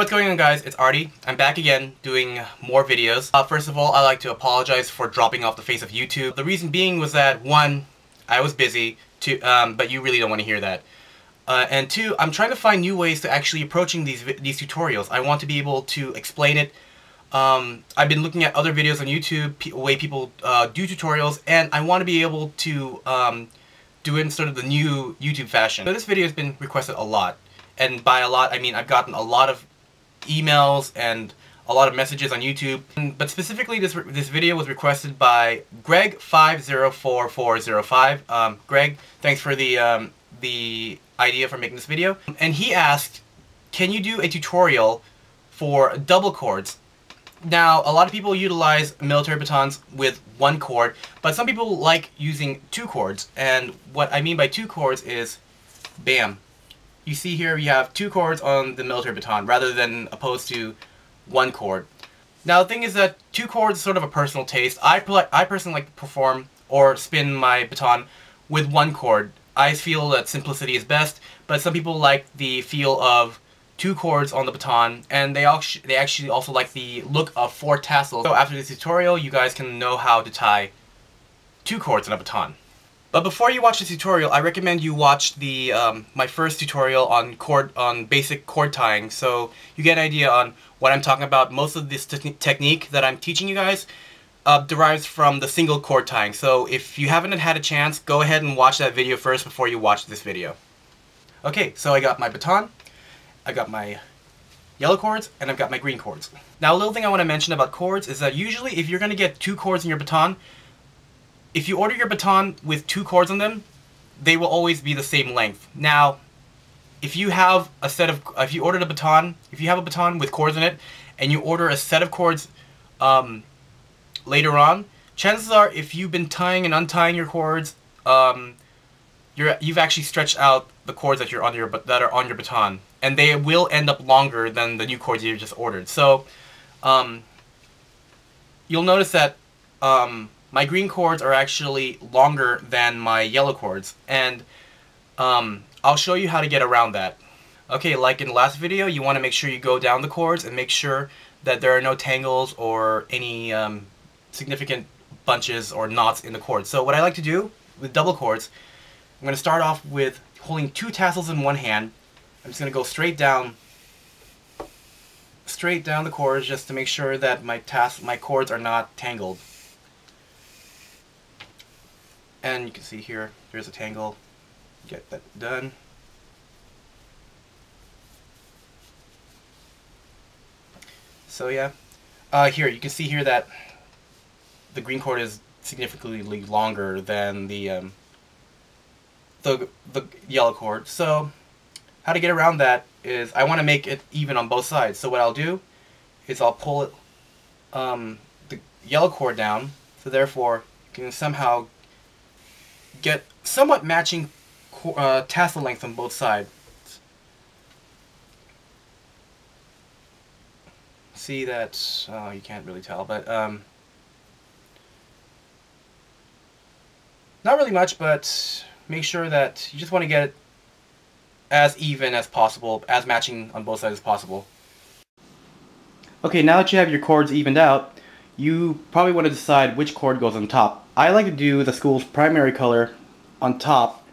what's going on guys? It's Artie. I'm back again doing more videos. Uh, first of all, I'd like to apologize for dropping off the face of YouTube. The reason being was that, one, I was busy, two, um, but you really don't want to hear that. Uh, and two, I'm trying to find new ways to actually approaching these these tutorials. I want to be able to explain it. Um, I've been looking at other videos on YouTube, way people uh, do tutorials, and I want to be able to um, do it in sort of the new YouTube fashion. So this video has been requested a lot and by a lot I mean I've gotten a lot of emails and a lot of messages on YouTube. But specifically, this this video was requested by Greg504405. Um, Greg, thanks for the um, the idea for making this video. And he asked, can you do a tutorial for double cords? Now, a lot of people utilize military batons with one cord, but some people like using two cords. And what I mean by two cords is, bam, you see here we have two cords on the military baton rather than opposed to one cord. Now the thing is that two cords is sort of a personal taste. I, I personally like to perform or spin my baton with one cord. I feel that simplicity is best, but some people like the feel of two cords on the baton, and they, they actually also like the look of four tassels. So after this tutorial, you guys can know how to tie two cords on a baton. But before you watch the tutorial, I recommend you watch the um, my first tutorial on cord on basic cord tying, so you get an idea on what I'm talking about. Most of this te technique that I'm teaching you guys uh, derives from the single cord tying. So if you haven't had a chance, go ahead and watch that video first before you watch this video. Okay, so I got my baton, I got my yellow cords, and I've got my green cords. Now a little thing I want to mention about cords is that usually if you're going to get two cords in your baton, if you order your baton with two cords on them, they will always be the same length. Now, if you have a set of, if you ordered a baton, if you have a baton with cords in it, and you order a set of cords um, later on, chances are if you've been tying and untying your cords, um, you're, you've actually stretched out the cords that you're on your that are on your baton, and they will end up longer than the new cords you just ordered. So, um, you'll notice that um, my green cords are actually longer than my yellow cords, and um, I'll show you how to get around that. Okay, like in the last video, you want to make sure you go down the cords and make sure that there are no tangles or any um, significant bunches or knots in the cords. So what I like to do with double cords, I'm going to start off with holding two tassels in one hand. I'm just going to go straight down straight down the cords just to make sure that my tass my cords are not tangled. And you can see here, there's a tangle. Get that done. So yeah, uh, here you can see here that the green cord is significantly longer than the um, the the yellow cord. So how to get around that is I want to make it even on both sides. So what I'll do is I'll pull it um, the yellow cord down. So therefore you can somehow get somewhat matching uh, tassel length on both sides. See that, oh, you can't really tell, but um, not really much, but make sure that you just want to get it as even as possible, as matching on both sides as possible. Okay, now that you have your cords evened out, you probably want to decide which cord goes on top. I like to do the school's primary color on top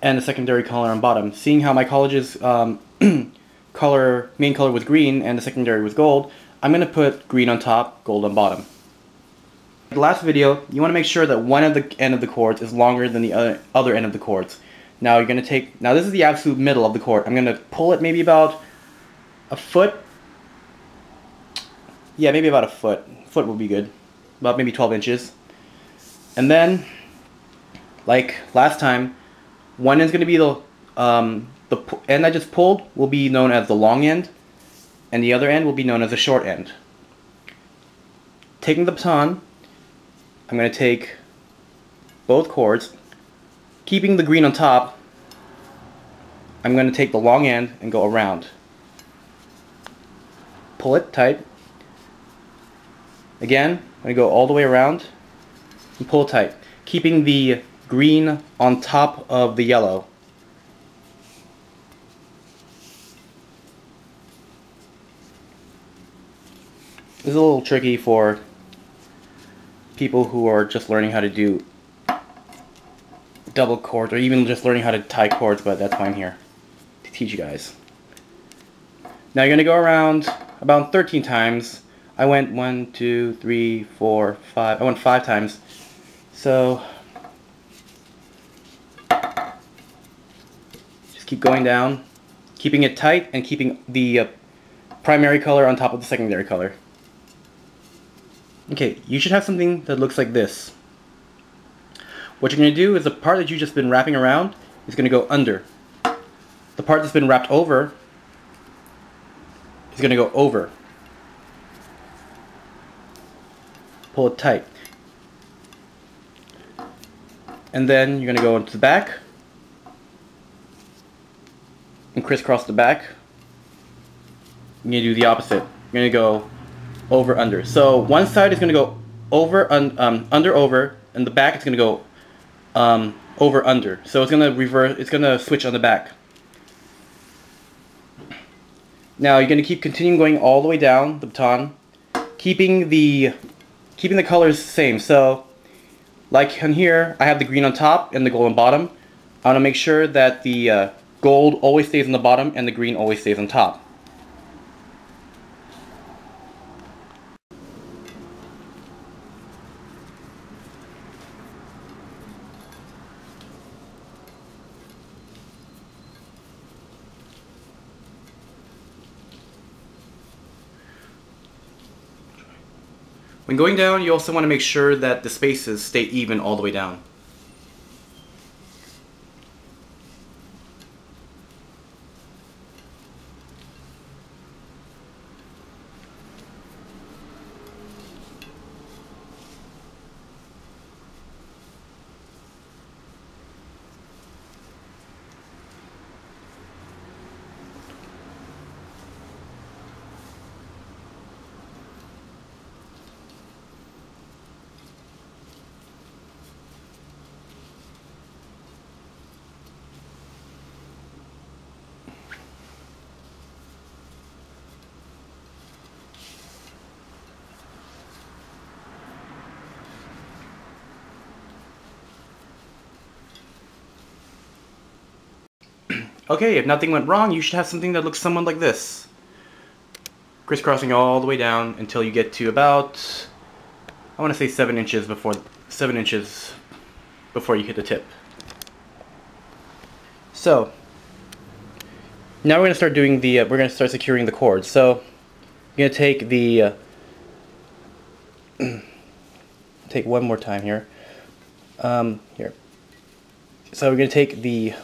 and the secondary color on bottom. Seeing how my college's um, color, main color was green and the secondary was gold, I'm going to put green on top, gold on bottom. The last video, you want to make sure that one of the end of the cords is longer than the other, other end of the cords. Now you're going to take, now this is the absolute middle of the cord. I'm going to pull it maybe about a foot. Yeah, maybe about a foot. Foot would be good. About maybe 12 inches. And then like last time, one is going to be the, um, the end I just pulled will be known as the long end, and the other end will be known as the short end. Taking the baton, I'm going to take both cords, keeping the green on top, I'm going to take the long end and go around. Pull it tight. Again, I'm going to go all the way around and pull tight, keeping the green on top of the yellow. This is a little tricky for people who are just learning how to do double cords or even just learning how to tie cords, but that's why I'm here to teach you guys. Now you're going to go around about 13 times. I went one, two, three, four, five. I went five times. So just keep going down, keeping it tight and keeping the uh, primary color on top of the secondary color. Okay, you should have something that looks like this. What you're going to do is the part that you've just been wrapping around is going to go under. The part that's been wrapped over is going to go over. Pull it tight. And then you're going to go into the back and crisscross the back. You're going to do the opposite. You're going to go over, under. So one side is going to go over, un, um, under, over, and the back is going to go um, over, under. So it's going to reverse, it's going to switch on the back. Now you're going to keep continuing going all the way down the baton, keeping the keeping the colors the same. So like on here, I have the green on top and the gold on bottom. I want to make sure that the uh, gold always stays on the bottom and the green always stays on top. When going down, you also want to make sure that the spaces stay even all the way down. Okay, if nothing went wrong, you should have something that looks somewhat like this. Crisscrossing all the way down until you get to about, I want to say 7 inches before, 7 inches before you hit the tip. So, now we're going to start doing the, uh, we're going to start securing the cords. So, you're going to take the, uh, take one more time here. Um, here. So we're going to take the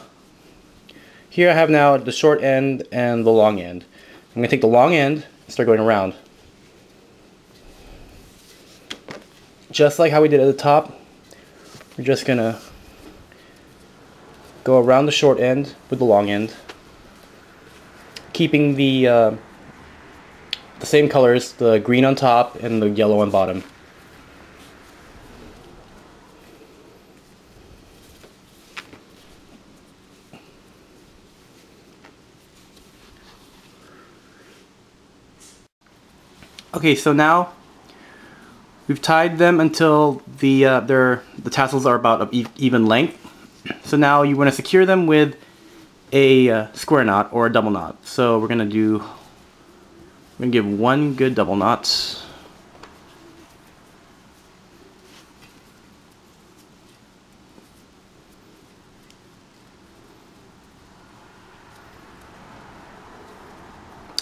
here I have now the short end and the long end. I'm going to take the long end and start going around. Just like how we did at the top, we're just going to go around the short end with the long end, keeping the, uh, the same colors, the green on top and the yellow on bottom. Okay, so now we've tied them until the uh, their the tassels are about of even length. So now you want to secure them with a uh, square knot or a double knot. So we're gonna do we're gonna give one good double knot.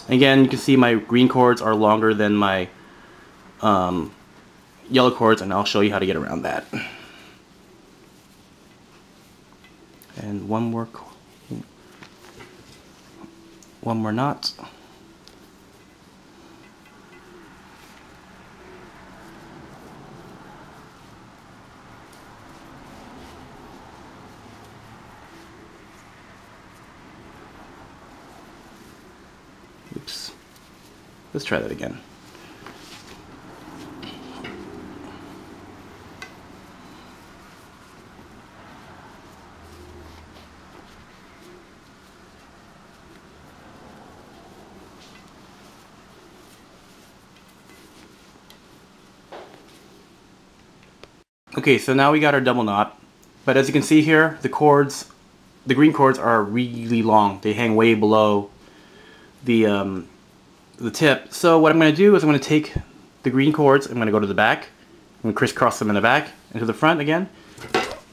Again, you can see my green cords are longer than my um, yellow cords, and I'll show you how to get around that. And one more, one more knot. Let's try that again. Okay, so now we got our double knot. But as you can see here, the cords, the green cords are really long. They hang way below the um, the tip. So what I'm going to do is I'm going to take the green cords, I'm going to go to the back, I'm going to crisscross them in the back, into the front again.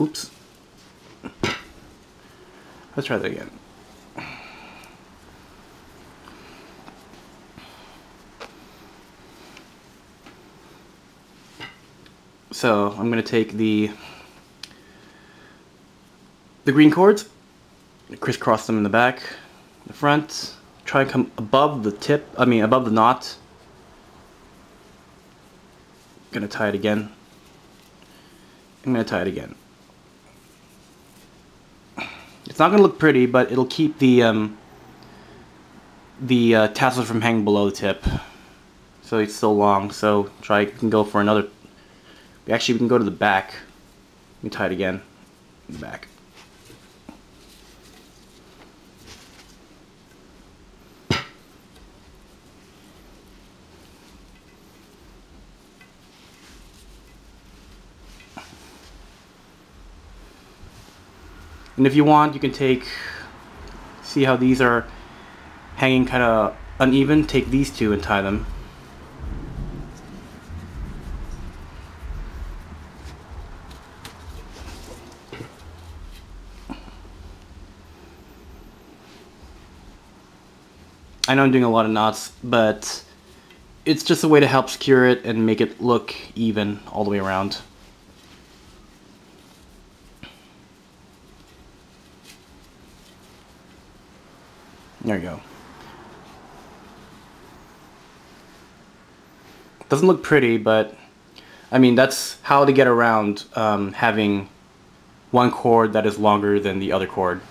Oops. Let's try that again. So I'm going to take the the green cords, crisscross them in the back, the front, try and come above the tip, I mean above the knot. Gonna tie it again. I'm gonna tie it again. It's not gonna look pretty, but it'll keep the um, the uh, tassel from hanging below the tip. So it's still long. So try you can go for another Actually, we can go to the back. Let me tie it again. The back. And if you want, you can take, see how these are hanging kind of uneven, take these two and tie them. I know I'm doing a lot of knots, but it's just a way to help secure it and make it look even all the way around. There you go. Doesn't look pretty, but I mean that's how to get around um, having one cord that is longer than the other cord.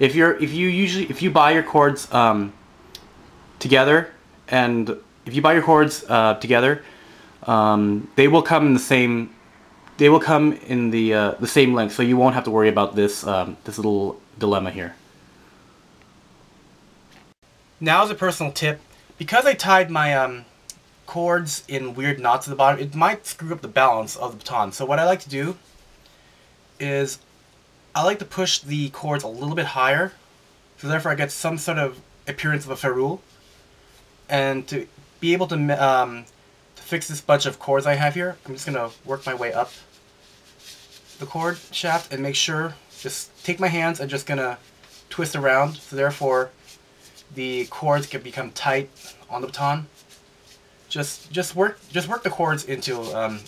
If you're if you usually if you buy your cords um, together, and if you buy your cords uh, together, um, they will come in the same. They will come in the uh, the same length, so you won't have to worry about this um, this little dilemma here. Now, as a personal tip, because I tied my um, cords in weird knots at the bottom, it might screw up the balance of the baton. So what I like to do is I like to push the cords a little bit higher, so therefore I get some sort of appearance of a ferrule and to be able to, um, to fix this bunch of cords I have here, I'm just going to work my way up the cord shaft and make sure, just take my hands and just going to twist around, so therefore the cords can become tight on the baton. Just just work just work the cords into um,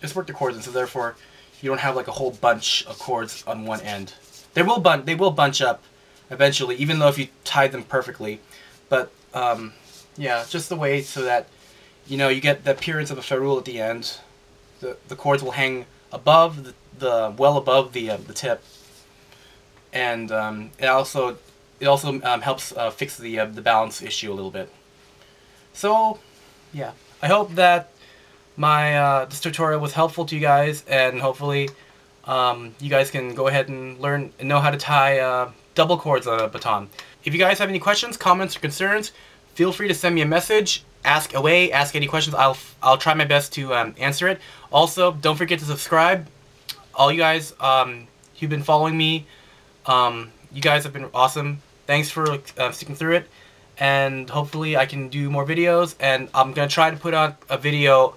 just work the cords and so therefore you don't have like a whole bunch of cords on one end. They will bun they will bunch up eventually, even though if you tie them perfectly. But um, yeah, just the way so that, you know, you get the appearance of a ferrule at the end. The, the cords will hang above, the, the well above the, uh, the tip. And um, it also, it also um, helps uh, fix the, uh, the balance issue a little bit. So, yeah. I hope that my uh, this tutorial was helpful to you guys and hopefully um, you guys can go ahead and learn and know how to tie uh, double cords on a baton. If you guys have any questions, comments, or concerns, feel free to send me a message. Ask away. Ask any questions. I'll I'll try my best to um, answer it. Also, don't forget to subscribe. All you guys um, who've been following me, um, you guys have been awesome. Thanks for uh, sticking through it. And hopefully I can do more videos. And I'm to try to put out a video